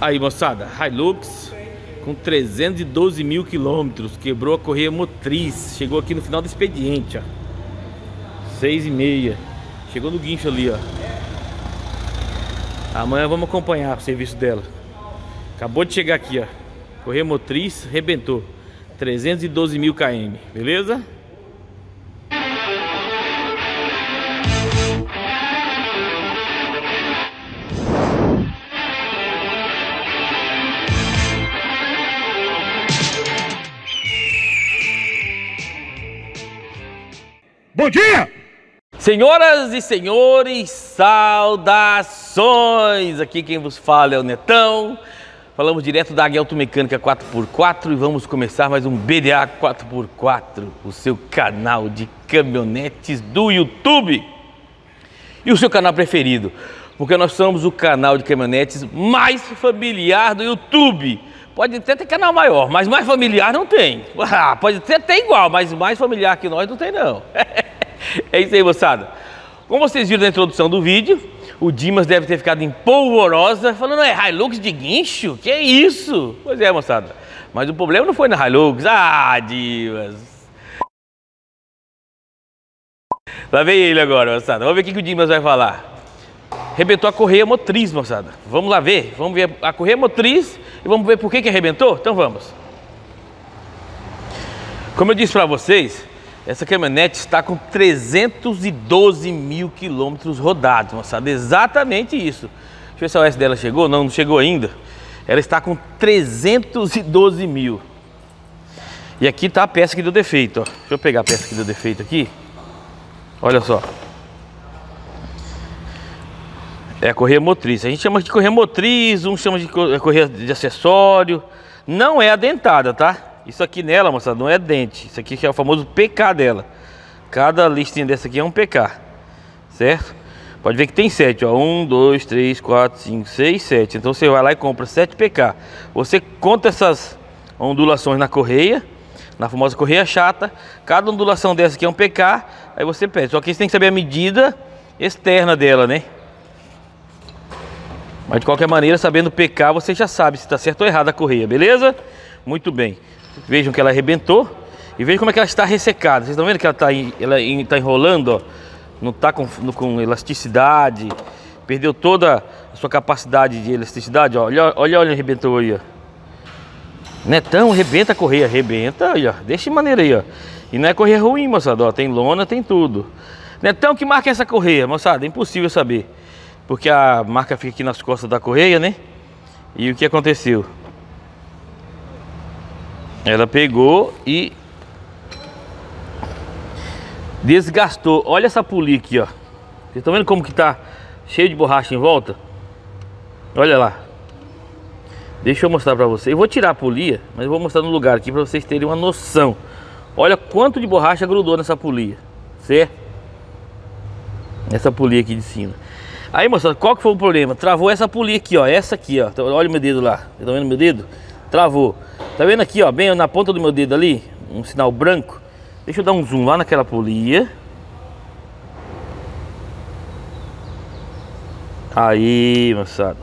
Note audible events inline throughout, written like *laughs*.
Aí moçada, Hilux com 312 mil quilômetros, quebrou a correia motriz, chegou aqui no final do expediente, ó. 6 e meia, chegou no guincho ali, ó. Amanhã vamos acompanhar o serviço dela. Acabou de chegar aqui, ó. Correia motriz, rebentou. 312 mil km, beleza? Bom dia! Senhoras e senhores, saudações! Aqui quem vos fala é o Netão. Falamos direto da Águia Automecânica 4x4 e vamos começar mais um BDA 4x4, o seu canal de caminhonetes do YouTube. E o seu canal preferido, porque nós somos o canal de caminhonetes mais familiar do YouTube. Pode até ter canal maior, mas mais familiar não tem. *laughs* Ah, pode até ter igual, mas mais familiar que nós não tem não. *laughs* *laughs* É isso aí, moçada. Como vocês viram na introdução do vídeo, o Dimas deve ter ficado em polvorosa, falando, é Hilux de guincho? Que isso? Pois é, moçada. Mas o problema não foi na Hilux. Ah, Dimas. Lá vem ele agora, moçada. Vamos ver o que, que o Dimas vai falar. Rebentou a correia motriz, moçada. Vamos lá ver. Vamos ver a correia motriz e vamos ver por que, que arrebentou? Então vamos. Como eu disse para vocês, essa caminhonete está com 312 mil quilômetros rodados, moçada. Exatamente isso. Deixa eu ver se a OS dela chegou. Não, não chegou ainda. Ela está com 312 mil. E aqui está a peça que deu defeito. Ó. Deixa eu pegar a peça que deu defeito aqui. Olha só. É a correia motriz. A gente chama de correia motriz, um chama de correia de acessório. Não é a dentada, tá? Isso aqui nela, moçada, não é dente. Isso aqui é o famoso PK dela. Cada listinha dessa aqui é um PK. Certo? Pode ver que tem 7, ó. 1, 2, 3, 4, 5, 6, 7. Então você vai lá e compra 7 PK. Você conta essas ondulações na correia, na famosa correia chata. Cada ondulação dessa aqui é um PK. Aí você pede. Só que você tem que saber a medida externa dela, né? Mas de qualquer maneira, sabendo PK, você já sabe se está certo ou errado a correia, beleza? Muito bem. Vejam que ela arrebentou. E vejam como é que ela está ressecada. Vocês estão vendo que ela está está enrolando, ó. Não está com, com elasticidade. Perdeu toda a sua capacidade de elasticidade, ó. Olha, olha, olha, arrebentou aí, ó. Netão, arrebenta a correia, arrebenta aí. Deixa de maneira aí, ó. E não é correia ruim, moçada, ó. Tem lona, tem tudo. Netão, que marca é essa correia, moçada? É impossível saber. Porque a marca fica aqui nas costas da correia, né? E o que aconteceu? Ela pegou e desgastou. Olha essa polia aqui, ó. Vocês estão vendo como que tá cheio de borracha em volta? Olha lá. Deixa eu mostrar para vocês. Eu vou tirar a polia, mas eu vou mostrar no lugar aqui para vocês terem uma noção. Olha quanto de borracha grudou nessa polia, certo? Essa polia aqui de cima. Aí, moçada, qual que foi o problema? Travou essa polia aqui, ó. Essa aqui, ó. Olha o meu dedo lá. Estão vendo meu dedo? Travou. Tá vendo aqui, ó, bem na ponta do meu dedo ali, um sinal branco. Deixa eu dar um zoom lá naquela polia. Aí, moçada.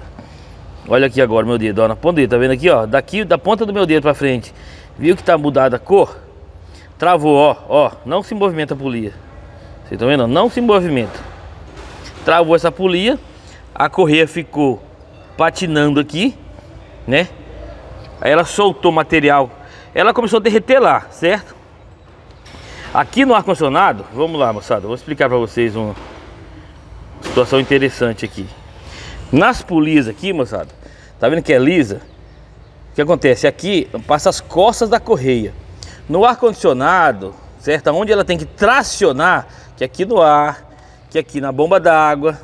Olha aqui agora meu dedo, ó, na ponta dele, tá vendo aqui, ó? Daqui, da ponta do meu dedo pra frente. Viu que tá mudada a cor? Travou, ó, ó. Não se movimenta a polia. Vocês estão vendo? Não se movimenta. Travou essa polia. A correia ficou patinando aqui, né? Aí ela soltou material. Ela começou a derreter lá, certo? Aqui no ar-condicionado, vamos lá, moçada, vou explicar para vocês uma situação interessante aqui. Nas polias aqui, moçada, tá vendo que é lisa? O que acontece? Aqui passa as costas da correia. No ar-condicionado, certo? Onde ela tem que tracionar, que é aqui no ar, que é aqui na bomba d'água,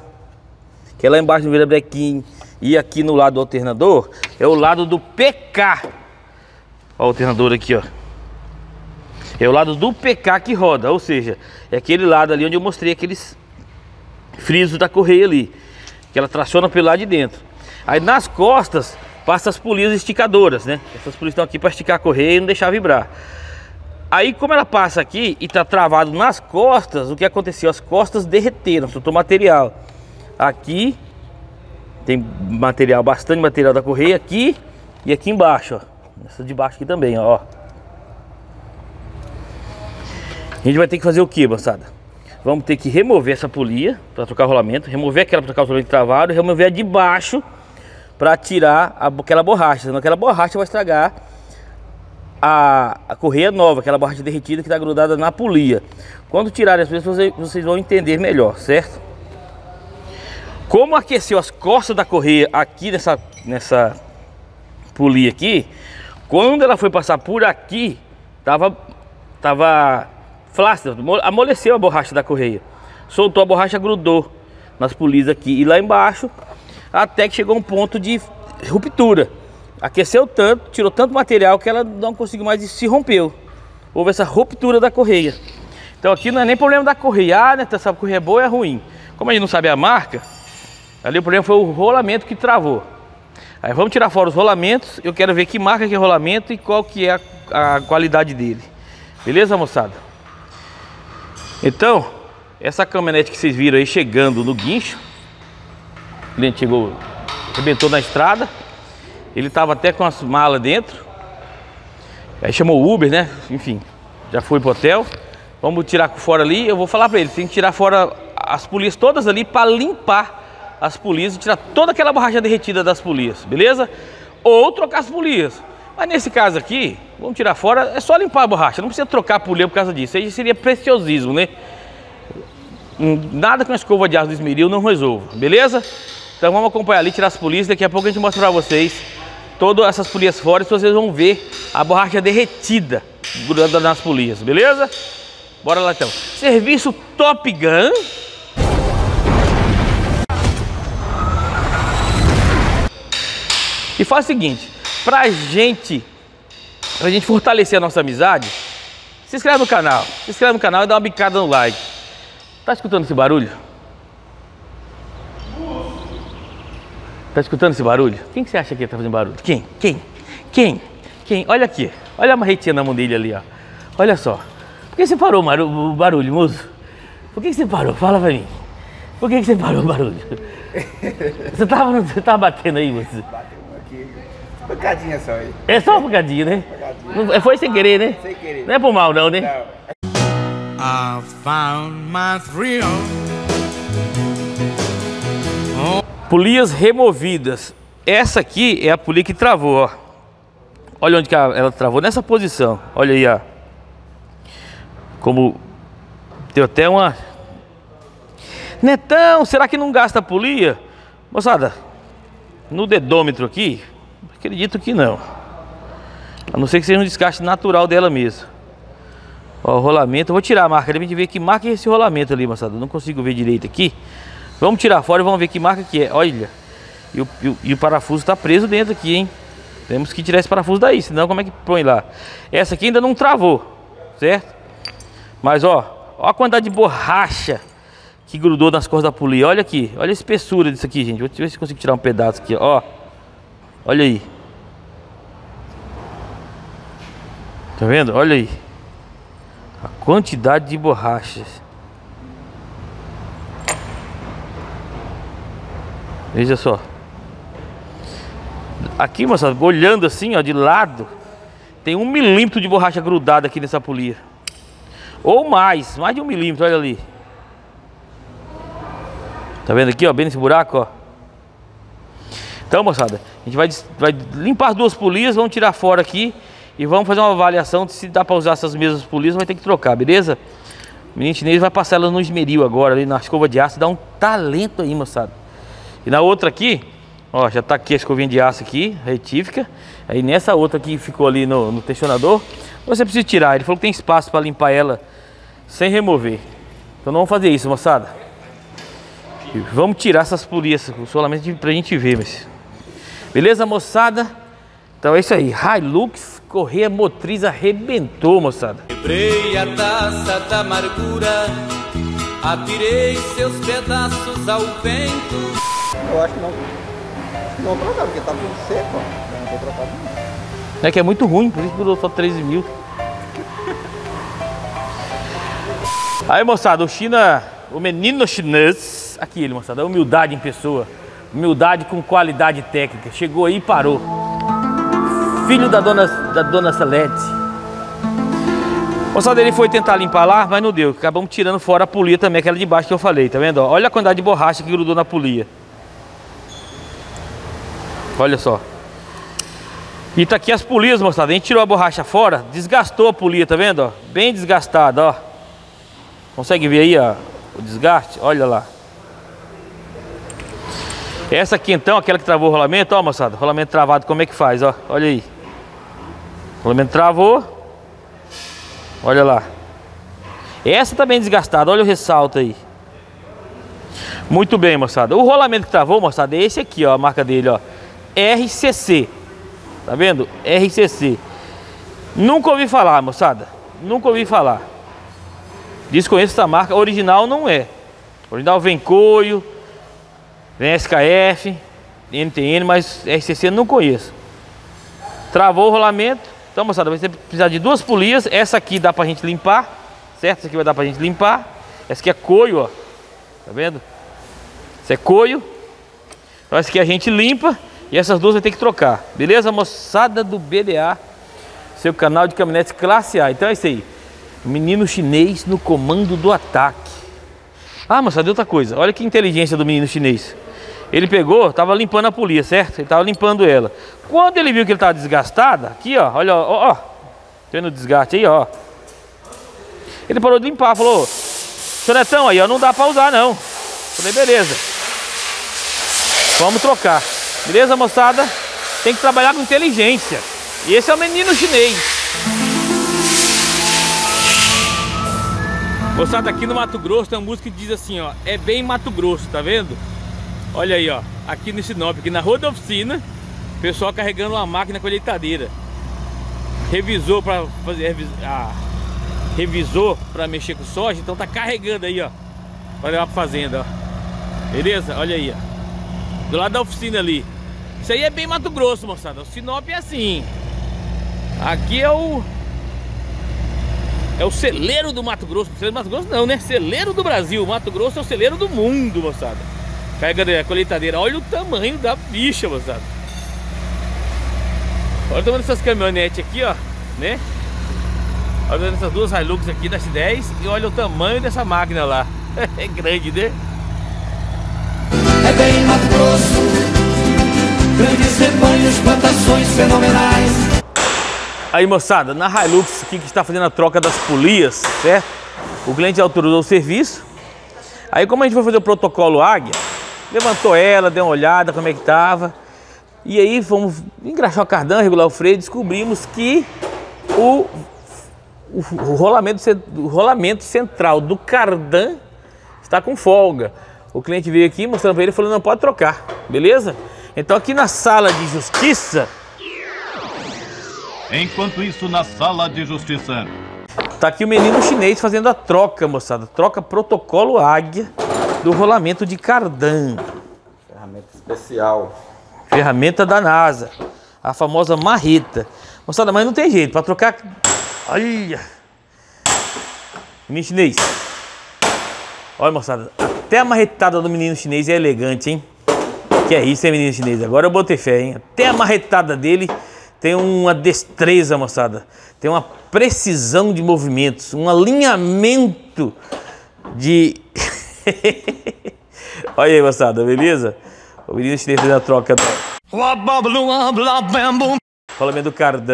que é lá embaixo no virabrequim, e aqui no lado do alternador é o lado do PK. O alternador aqui, ó. É o lado do PK que roda, ou seja, é aquele lado ali onde eu mostrei aqueles frisos da correia ali, que ela traciona pelo lado de dentro. Aí nas costas passa as polias esticadoras, né? Essas polias estão aqui para esticar a correia e não deixar vibrar. Aí como ela passa aqui e tá travado nas costas, o que aconteceu? As costas derreteram, soltou material. Aqui Tem material, bastante material da correia aqui e aqui embaixo, ó. Essa de baixo aqui também, ó. A gente vai ter que fazer o que, moçada? Vamos ter que remover essa polia para trocar o rolamento, remover aquela para trocar o rolamento travado, remover a de baixo para tirar aquela borracha, senão aquela borracha vai estragar a, a correia nova, aquela borracha derretida que está grudada na polia. Quando tirarem as peças, vocês, vocês vão entender melhor, certo? Como aqueceu as costas da correia aqui nessa, nessa polia aqui, quando ela foi passar por aqui, tava, tava flácida, amoleceu a borracha da correia. Soltou a borracha, grudou nas polias aqui e lá embaixo, até que chegou um ponto de ruptura. Aqueceu tanto, tirou tanto material que ela não conseguiu mais e se rompeu. Houve essa ruptura da correia. Então aqui não é nem problema da correia, ah, né? Sabe a correia é boa ou é ruim. Como a gente não sabe a marca, ali o problema foi o rolamento que travou. Aí vamos tirar fora os rolamentos, eu quero ver que marca que é rolamento e qual que é a, a qualidade dele. Beleza, moçada? Então, essa caminhonete que vocês viram aí chegando no guincho, o cliente chegou, arrebentou na estrada, ele estava até com as malas dentro, aí chamou o Uber, né? Enfim, já foi pro hotel. Vamos tirar fora ali, eu vou falar para ele, tem que tirar fora as polias todas ali para limpar as polias e tirar toda aquela borracha derretida das polias, beleza? Ou trocar as polias. Mas nesse caso aqui, vamos tirar fora, é só limpar a borracha, não precisa trocar a polia por causa disso. Aí seria preciosismo, né? Hum, nada com a escova de aço do esmeril não resolva, beleza? Então vamos acompanhar ali, tirar as polias, daqui a pouco a gente mostra pra vocês todas essas polias fora e vocês vão ver a borracha derretida grudando nas polias, beleza? Bora lá então. Serviço Top Gun E faz o seguinte, pra gente, pra gente fortalecer a nossa amizade, se inscreve no canal, se inscreve no canal e dá uma bicada no like. Tá escutando esse barulho? Tá escutando esse barulho? Quem que você acha que tá fazendo barulho? Quem? Quem? Quem? Quem? Olha aqui, olha a marretinha na mão dele ali, ó. Olha só. Por que você parou o barulho, moço? Por que você parou? Fala pra mim. Por que você parou o barulho? *laughs* Você tava, você tava batendo aí, moço? Só aí. É só uma pancadinha, né? Pancadinha. Foi sem querer, né? Sem querer. Não é por mal, não, né? Não. I found my thrill. Polias removidas. Essa aqui é a polia que travou, ó. Olha onde que ela travou, nessa posição. Olha aí, ó. Como deu até uma... Netão, será que não gasta a polia? Moçada, no dedômetro aqui, Acredito que não. A não ser que seja um desgaste natural dela mesmo. Ó, o rolamento. Eu vou tirar a marca. Deve ver que marca é esse rolamento ali, moçada. Não consigo ver direito aqui. Vamos tirar fora e vamos ver que marca que é. Olha. E o, e o, e o parafuso está preso dentro aqui, hein? Temos que tirar esse parafuso daí, senão como é que põe lá? Essa aqui ainda não travou, certo? Mas ó, ó a quantidade de borracha que grudou nas costas da polia. Olha aqui, olha a espessura disso aqui, gente. Vou ver se consigo tirar um pedaço aqui, ó. Olha aí. Tá vendo? Olha aí. A quantidade de borrachas. Veja só. Aqui, moçada, olhando assim, ó, de lado, tem um milímetro de borracha grudada aqui nessa polia. Ou mais, mais de um milímetro, olha ali. Tá vendo aqui, ó, bem nesse buraco, ó. Então, moçada, a gente vai, vai limpar as duas polias, vamos tirar fora aqui e vamos fazer uma avaliação se dá para usar essas mesmas polias, vai ter que trocar, beleza? O menino chinês vai passar ela no esmeril agora, ali na escova de aço, dá um talento aí, moçada. E na outra aqui, ó, já tá aqui a escovinha de aço aqui, retífica. Aí nessa outra que ficou ali no, no tensionador, você precisa tirar. Ele falou que tem espaço para limpar ela sem remover. Então não vamos fazer isso, moçada. Vamos tirar essas polias, solamente pra gente ver, mas Beleza, moçada? Então é isso aí. Hilux Correia Motriz arrebentou, moçada. Quebrei a taça da amargura, atirei seus pedaços ao vento. Eu acho que não. Não trocaram, porque tá tudo seco, ó. Não tô trocado não. É que é muito ruim, por isso durou só 13 mil. Aí, moçada, o China, o menino chinês, aqui ele, moçada, a humildade em pessoa. Humildade com qualidade técnica. Chegou aí e parou. Filho da dona, da dona Salete. Moçada, ele foi tentar limpar lá, mas não deu. Acabamos tirando fora a polia também, aquela de baixo que eu falei, tá vendo? Olha a quantidade de borracha que grudou na polia. Olha só. E tá aqui as polias, moçada. A gente tirou a borracha fora, desgastou a polia, tá vendo? Bem desgastada, ó. Consegue ver aí, ó, o desgaste? Olha lá. Essa aqui então, aquela que travou o rolamento, ó, moçada. Rolamento travado, como é que faz, ó? Olha aí. Rolamento travou. Olha lá. Essa tá bem desgastada, olha o ressalto aí. Muito bem, moçada. O rolamento que travou, moçada, é esse aqui, ó, a marca dele, ó. RCC. Tá vendo? RCC. Nunca ouvi falar, moçada. Nunca ouvi falar. Desconheço essa marca. Original não é. Original vem coio, vem SKF, NTN, mas RCC não conheço. Travou o rolamento. Então, moçada, vai precisar de duas polias. Essa aqui dá pra gente limpar, certo? Essa aqui vai dar pra gente limpar. Essa aqui é coio, ó. Tá vendo? Essa é coio. Então, essa aqui a gente limpa. E essas duas vai ter que trocar. Beleza, moçada do BDA? Seu canal de caminhonetes classe A. Então é isso aí. Menino chinês no comando do ataque. Ah, moçada, outra coisa. Olha que inteligência do menino chinês. Ele pegou, tava limpando a polia, certo? Ele tava limpando ela. Quando ele viu que ele tava desgastada, aqui ó, olha, ó, ó, tendo desgaste aí, ó. Ele parou de limpar, falou, Sonetão, aí ó, não dá pra usar não. Falei, beleza. Vamos trocar. Beleza, moçada? Tem que trabalhar com inteligência. E esse é o menino chinês. Moçada, aqui no Mato Grosso tem uma música que diz assim, ó. É bem Mato Grosso, tá vendo? Olha aí, ó. Aqui no Sinop, aqui na rua da oficina, pessoal carregando uma máquina colheitadeira. Revisou para fazer ah, revisou para mexer com soja, então tá carregando aí, ó. Para levar pra fazenda, ó. Beleza? Olha aí, ó. Do lado da oficina ali. Isso aí é bem Mato Grosso, moçada. O Sinop é assim. Aqui é o é o celeiro do Mato Grosso. Celeiro do Mato Grosso não, né? Celeiro do Brasil. Mato Grosso é o celeiro do mundo, moçada. Pega a colheitadeira. Olha o tamanho da bicha, moçada. Olha o tamanho dessas caminhonetes aqui, ó. Né? Olha essas duas Hilux aqui das 10 e olha o tamanho dessa máquina lá. *laughs* É grande, né? É bem Mato Grosso Grandes rebanhos, plantações fenomenais Aí moçada, na Hilux aqui que está fazendo a troca das polias, certo? O cliente autorizou o serviço Aí como a gente foi fazer o protocolo Águia Levantou ela, deu uma olhada como é que tava E aí fomos engraxar o cardan, regular o freio Descobrimos que o, o, o rolamento, o rolamento central do cardan está com folga o cliente veio aqui mostrando para ele e falou: não pode trocar, beleza? Então aqui na sala de justiça. Enquanto isso, na sala de justiça. Tá aqui o menino chinês fazendo a troca, moçada. Troca protocolo Águia do rolamento de cardan. Ferramenta especial. Ferramenta da NASA. A famosa marreta. Moçada, mas não tem jeito. Para trocar. Olha. Menino chinês. Olha, moçada. Até a marretada do menino chinês é elegante, hein? Que é isso, hein, menino chinês? Agora eu botei fé, hein? Até a marretada dele tem uma destreza, moçada. Tem uma precisão de movimentos, um alinhamento de... *laughs* Olha aí, moçada, beleza? O menino chinês fez a troca. Fala do cardan.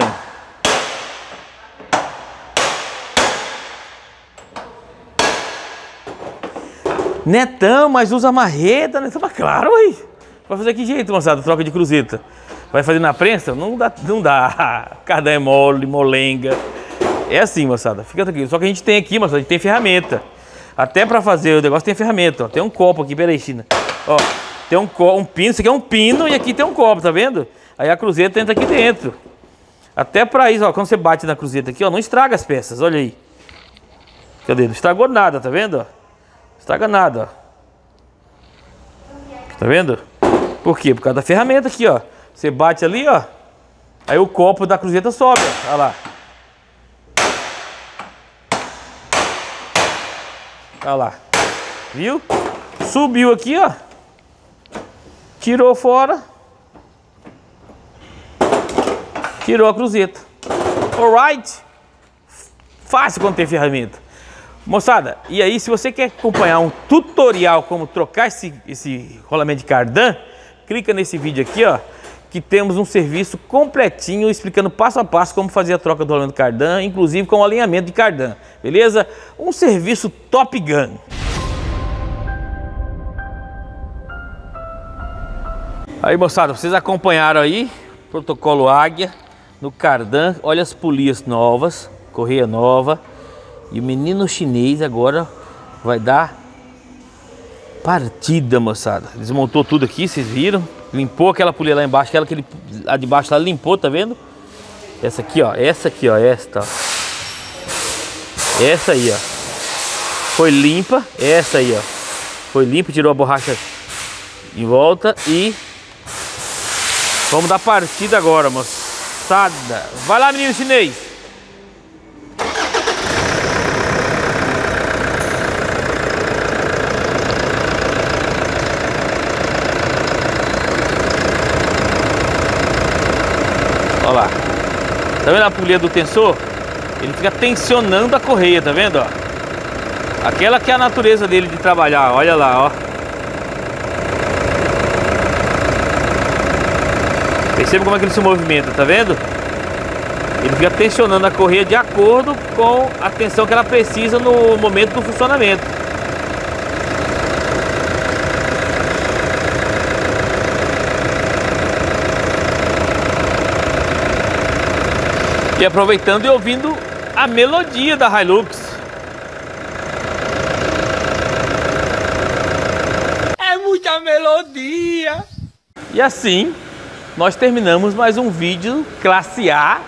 Netão, mas usa marreta, né? Mas claro, aí. Vai fazer que jeito, moçada? Troca de cruzeta. Vai fazer na prensa? Não dá, não dá. *laughs* Cada é mole, molenga. É assim, moçada. Fica tranquilo. Só que a gente tem aqui, moçada, a gente tem ferramenta. Até pra fazer o negócio tem ferramenta, ó. Tem um copo aqui, peraí, China. Ó, tem um, um pino, isso aqui é um pino e aqui tem um copo, tá vendo? Aí a cruzeta entra aqui dentro. Até pra isso, ó, quando você bate na cruzeta aqui, ó, não estraga as peças, olha aí. Cadê? Não estragou nada, tá vendo? Estraga nada, ó. Tá vendo? Por quê? Por causa da ferramenta aqui, ó. Você bate ali, ó. Aí o copo da cruzeta sobe, ó. Olha lá. Olha lá. Viu? Subiu aqui, ó. Tirou fora. Tirou a cruzeta. Alright? Fácil quando tem ferramenta. Moçada, e aí se você quer acompanhar um tutorial como trocar esse, esse rolamento de cardan, clica nesse vídeo aqui, ó, que temos um serviço completinho explicando passo a passo como fazer a troca do de cardan, inclusive com o alinhamento de cardan, beleza? Um serviço Top Gun. Aí, moçada, vocês acompanharam aí, protocolo Águia no cardan, olha as polias novas, correia nova, e o menino chinês agora vai dar partida, moçada. Desmontou tudo aqui, vocês viram? Limpou aquela polia lá embaixo, aquela que ele lá de baixo lá limpou, tá vendo? Essa aqui, ó, essa aqui, ó, esta. Essa aí, ó. Foi limpa, essa aí, ó. Foi limpa, tirou a borracha em volta e vamos dar partida agora, moçada. Vai lá, menino chinês. Olha lá. Tá vendo a polia do tensor? Ele fica tensionando a correia, tá vendo? Ó? Aquela que é a natureza dele de trabalhar, olha lá, ó. Perceba como é que ele se movimenta, tá vendo? Ele fica tensionando a correia de acordo com a tensão que ela precisa no momento do funcionamento. E aproveitando e ouvindo a melodia da Hilux. É muita melodia. E assim, nós terminamos mais um vídeo classe A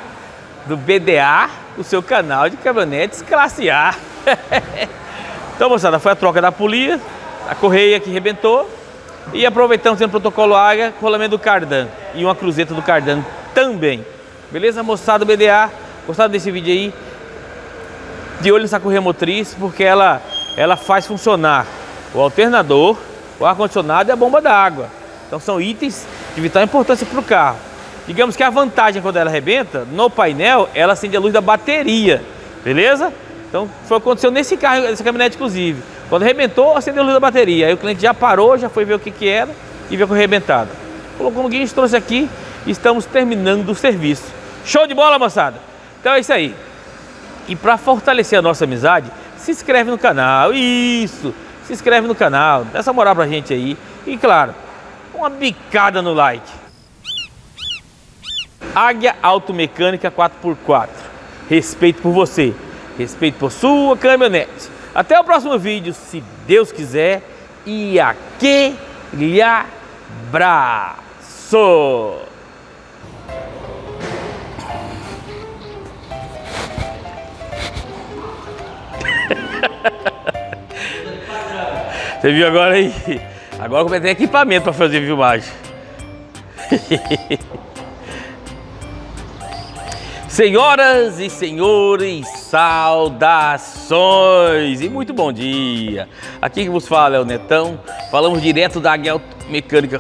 do BDA, o seu canal de caminhonetes classe A. *laughs* então, moçada, foi a troca da polia, a correia que rebentou e aproveitamos o protocolo Águia, rolamento do cardan e uma cruzeta do cardan também. Beleza, moçada do BDA? Gostaram desse vídeo aí? De olho nessa correia motriz, porque ela, ela faz funcionar o alternador, o ar-condicionado e a bomba d'água. Então são itens de vital importância para o carro. Digamos que a vantagem quando ela arrebenta, no painel, ela acende a luz da bateria, beleza? Então foi o que aconteceu nesse carro, nessa caminhonete inclusive. Quando arrebentou, acendeu a luz da bateria. Aí o cliente já parou, já foi ver o que, que era e viu que arrebentado. Colocou no guincho, trouxe aqui e estamos terminando o serviço. Show de bola, moçada? Então é isso aí. E para fortalecer a nossa amizade, se inscreve no canal. Isso! Se inscreve no canal, dá essa moral pra gente aí. E claro, uma bicada no like. Águia Automecânica 4x4. Respeito por você. Respeito por sua caminhonete. Até o próximo vídeo, se Deus quiser. E aquele abraço! Você viu agora aí? *laughs* Agora eu ter equipamento para fazer filmagem. *laughs* Senhoras e senhores, saudações e muito bom dia. Aqui que vos fala é o Netão. Falamos direto da Águia Mecânica